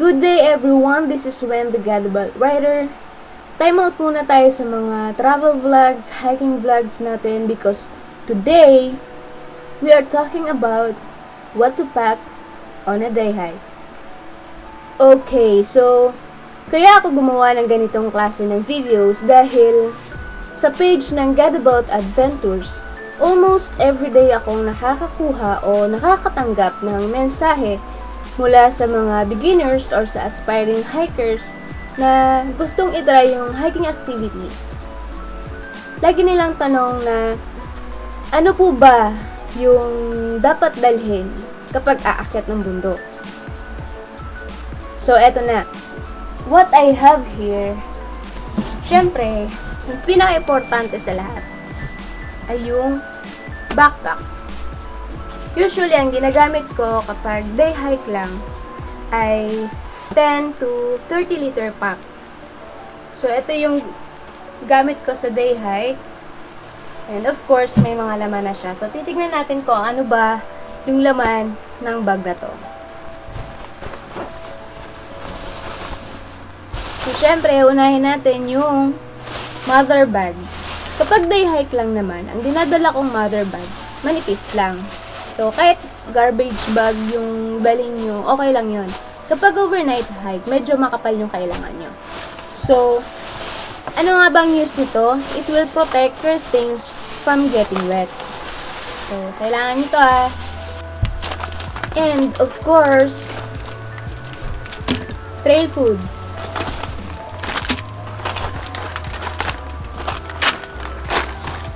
Good day everyone, this is Wen the Gadabout Writer. Time out muna tayo sa mga travel vlogs, hiking vlogs natin because today, we are talking about what to pack on a day hike. Okay, so, kaya ako gumawa ng ganitong klase ng videos dahil sa page ng Gadabout Adventures, almost everyday akong nakakakuha o nakakatanggap ng mensahe mula sa mga beginners or sa aspiring hikers na gustong itry yung hiking activities. Lagi nilang tanong na ano po ba yung dapat dalhin kapag aakyat ng bundok. So, eto na. What I have here, syempre, yung pinaka-importante sa lahat ay yung backpack. Usually, ang ginagamit ko kapag day hike lang ay 10 to 30 liter pack. So, ito yung gamit ko sa day hike. And of course, may mga laman na siya. So, titignan natin ko ano ba yung laman ng bag na to. So, syempre, unahin natin yung mother bag. Kapag day hike lang naman, ang dinadala kong mother bag, manipis lang. So, kahit garbage bag yung dalhin nyo, okay lang yon. Kapag overnight hike, medyo makapal yung kailangan nyo. So, ano nga bang use nito? It will protect your things from getting wet. So, kailangan nito ah. And, of course, trail foods.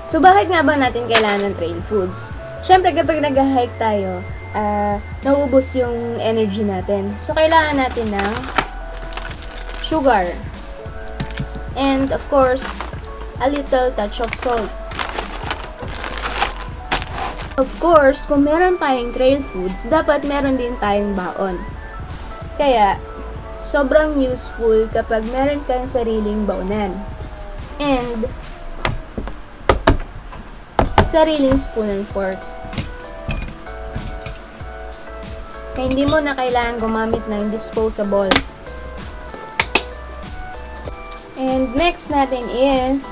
So, bakit nga ba natin kailangan ng trail foods? Siyempre, kapag nag-hike tayo, uh, nauubos yung energy natin. So, kailangan natin ng sugar. And, of course, a little touch of salt. Of course, kung meron tayong trail foods, dapat meron din tayong baon. Kaya, sobrang useful kapag meron kang sariling baonan. And, sariling spoon and fork. Kaya hindi mo na kailangan gumamit ng disposables. And next natin is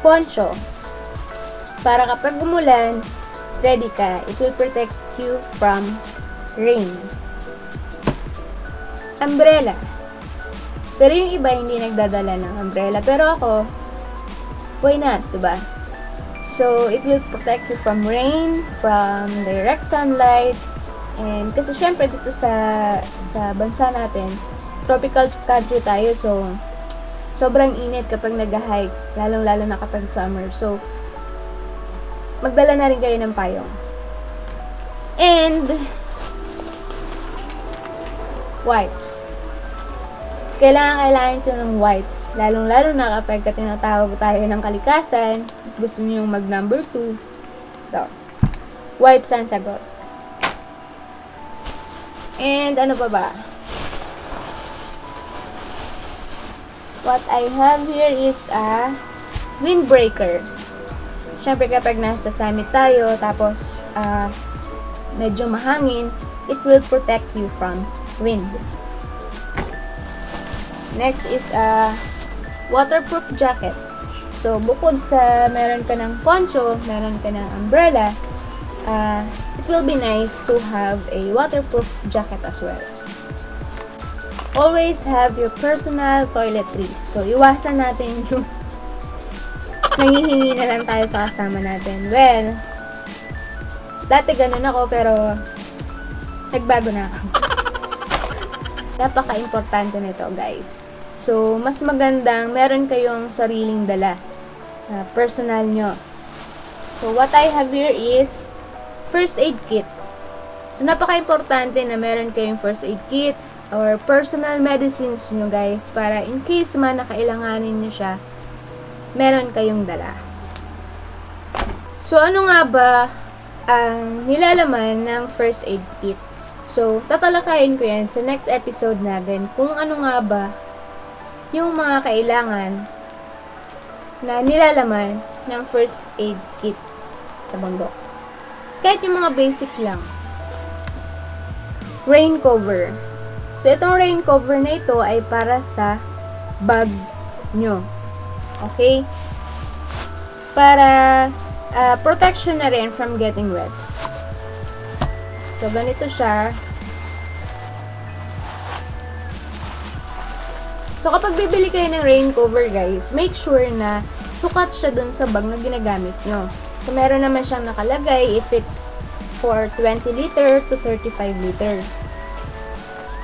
poncho. Para kapag umulan, ready ka. It will protect you from rain. Umbrella. Pero yung iba hindi nagdadala ng umbrella. Pero ako, why not, diba? So, it will protect you from rain, from direct sunlight, And kasi syempre dito sa sa bansa natin, tropical country tayo so sobrang init kapag nag-hike, lalong-lalo na kapag summer. So magdala na rin kayo ng payong. And wipes. Kailangan, kailangan ito ng wipes. Lalong-lalo na kapag tinatawag tayo ng kalikasan, gusto niyo mag number 2. So, wipes ang sagot. And ano pa ba? What I have here is a windbreaker. Siyempre kapag nasa summit tayo, tapos uh, medyo mahangin, it will protect you from wind. Next is a waterproof jacket. So, bukod sa meron ka ng poncho, meron ka ng umbrella, uh, it will be nice to have a waterproof jacket as well. Always have your personal toiletries. So, iwasan natin yung nangihingi na lang tayo sa kasama natin. Well, dati ganun ako pero nagbago na ako. Napaka-importante nito guys. So, mas magandang meron kayong sariling dala. Uh, personal nyo. So, what I have here is first aid kit. So, napaka-importante na meron kayong first aid kit or personal medicines nyo guys para in case man nakailanganin nyo siya, meron kayong dala. So, ano nga ba ang nilalaman ng first aid kit? So, tatalakayin ko yan sa next episode natin kung ano nga ba yung mga kailangan na nilalaman ng first aid kit sa bundok. Kahit yung mga basic lang. Rain cover. So, itong rain cover na ito ay para sa bag nyo. Okay? Para uh, protection na rin from getting wet. So, ganito siya. So, kapag bibili kayo ng rain cover, guys, make sure na sukat siya dun sa bag na ginagamit nyo. So, meron naman siyang nakalagay if it's for 20 liter to 35 liter.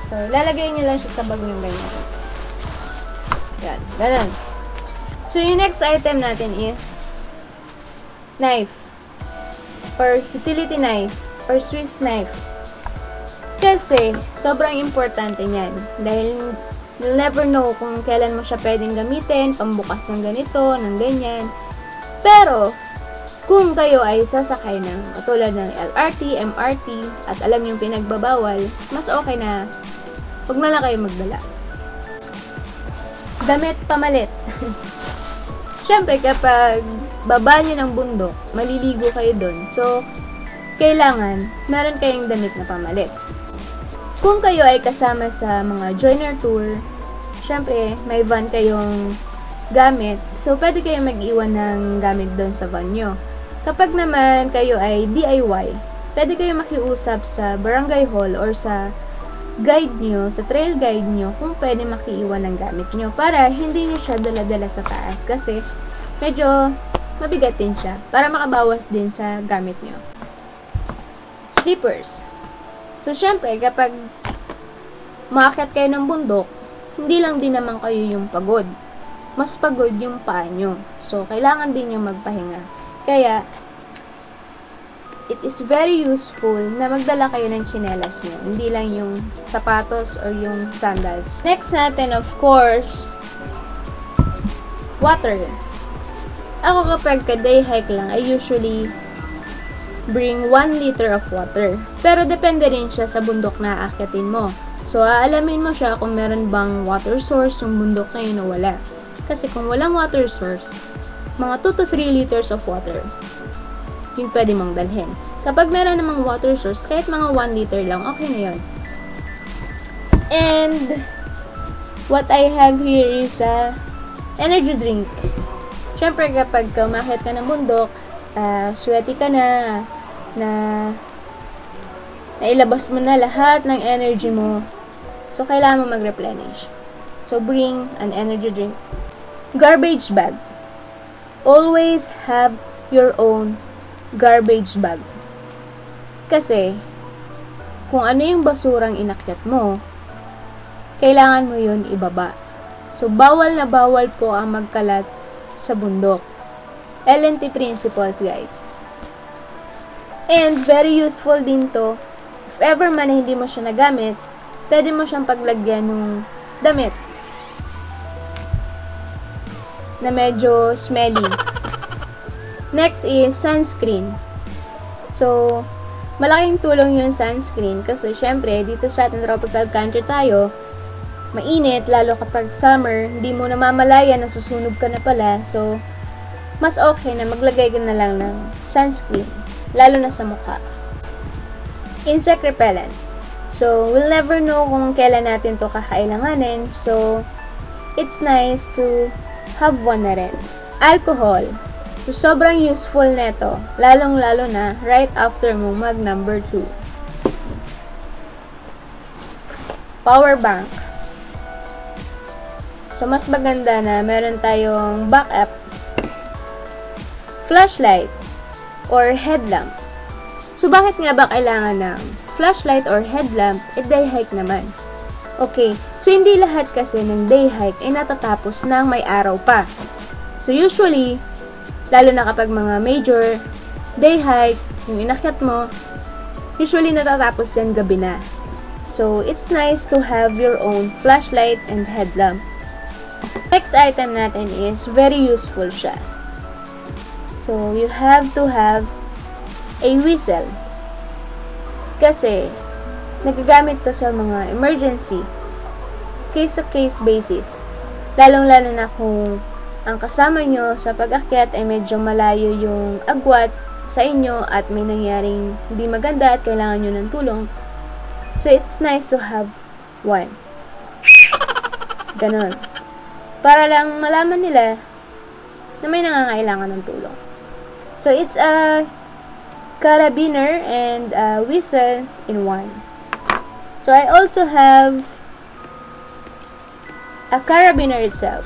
So, lalagay nyo lang siya sa bag nyo ganyan. Yan, ganun. So, yung next item natin is knife or utility knife or Swiss knife. Kasi, sobrang importante niyan. Dahil You'll never know kung kailan mo siya pwedeng gamitin, pambukas ng ganito, ng ganyan. Pero, kung kayo ay sasakay ng katulad ng LRT, MRT, at alam yung pinagbabawal, mas okay na huwag na lang kayo magdala. Damit pamalit. Siyempre, kapag baba nyo ng bundok, maliligo kayo doon. So, kailangan, meron kayong damit na pamalit. Kung kayo ay kasama sa mga joiner tour, syempre, may van kayong gamit. So, pwede kayong mag-iwan ng gamit doon sa van nyo. Kapag naman kayo ay DIY, pwede kayong makiusap sa barangay hall or sa guide nyo, sa trail guide nyo, kung pwede makiiwan ng gamit nyo para hindi nyo siya dala-dala sa taas kasi medyo mabigat din siya para makabawas din sa gamit nyo. Slippers. So, syempre, kapag maakyat kayo ng bundok, hindi lang din naman kayo yung pagod. Mas pagod yung paa nyo. So, kailangan din yung magpahinga. Kaya, it is very useful na magdala kayo ng chinelas nyo. Hindi lang yung sapatos or yung sandals. Next natin, of course, water. Ako kapag ka-day hike lang, I usually bring 1 liter of water. Pero depende rin siya sa bundok na aakyatin mo. So, aalamin mo siya kung meron bang water source yung bundok na yun o wala. Kasi kung walang water source, mga 2 to 3 liters of water yung pwede mong dalhin. Kapag meron namang water source, kahit mga 1 liter lang, okay na yun. And, what I have here is a energy drink. Siyempre, kapag umakit ka ng bundok, uh, sweaty ka na, na nailabas mo na lahat ng energy mo. So, kailangan mo mag-replenish. So, bring an energy drink. Garbage bag. Always have your own garbage bag. Kasi, kung ano yung basurang inakyat mo, kailangan mo yun ibaba. So, bawal na bawal po ang magkalat sa bundok. LNT principles, guys. And very useful din to. If ever man hindi mo siya nagamit, pwede mo siyang paglagyan ng damit na medyo smelly. Next is sunscreen. So, malaking tulong yung sunscreen kasi syempre dito sa ating tropical country tayo, mainit lalo kapag summer, hindi mo namamalaya na susunog ka na pala. So, mas okay na maglagay ka na lang ng sunscreen, lalo na sa mukha. Insect repellent. So, we'll never know kung kailan natin to kakailanganin. So, it's nice to have one na rin. Alcohol. So, sobrang useful neto, lalong-lalo na right after mo mag number 2. Power bank. So, mas maganda na meron tayong backup flashlight or headlamp. So, bakit nga ba kailangan ng flashlight or headlamp? E day hike naman. Okay, so hindi lahat kasi ng day hike ay natatapos ng may araw pa. So, usually, lalo na kapag mga major day hike, yung inakyat mo, usually natatapos yan gabi na. So, it's nice to have your own flashlight and headlamp. Next item natin is very useful siya. So, you have to have a whistle. Kasi, nagagamit to sa mga emergency, case-to-case basis. Lalong-lalo na kung ang kasama nyo sa pag-akyat ay medyo malayo yung agwat sa inyo at may nangyaring hindi maganda at kailangan nyo ng tulong. So, it's nice to have 1. Ganon. Para lang malaman nila na may nangangailangan ng tulong. So, it's a carabiner and a whistle in one. So, I also have a carabiner itself.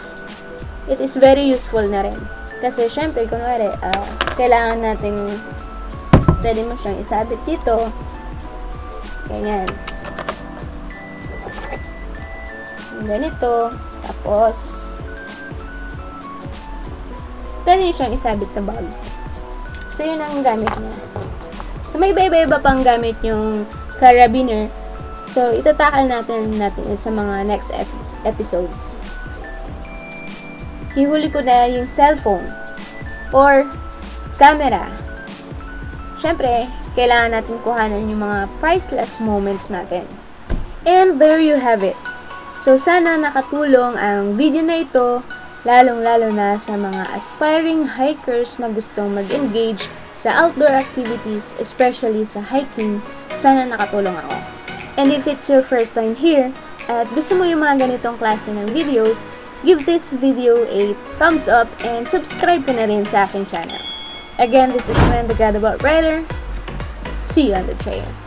It is very useful na rin. Kasi, syempre, kunwari, uh, kailangan natin pwede mo siyang isabit dito. Ganyan. Ganito. Tapos, pwede siyang isabit sa bag. So, yun ang gamit niya. So, may iba-iba pang gamit yung carabiner. So, itatakal natin natin sa mga next ep- episodes. Hihuli ko na yung cellphone or camera. Siyempre, kailangan natin kuhanan yung mga priceless moments natin. And there you have it. So, sana nakatulong ang video na ito, lalong-lalo na sa mga aspiring hikers na gustong mag-engage sa outdoor activities, especially sa hiking. Sana nakatulong ako. And if it's your first time here, at gusto mo yung mga ganitong klase ng videos, give this video a thumbs up and subscribe ka na rin sa aking channel. Again, this is When the God About Writer. See you on the trail.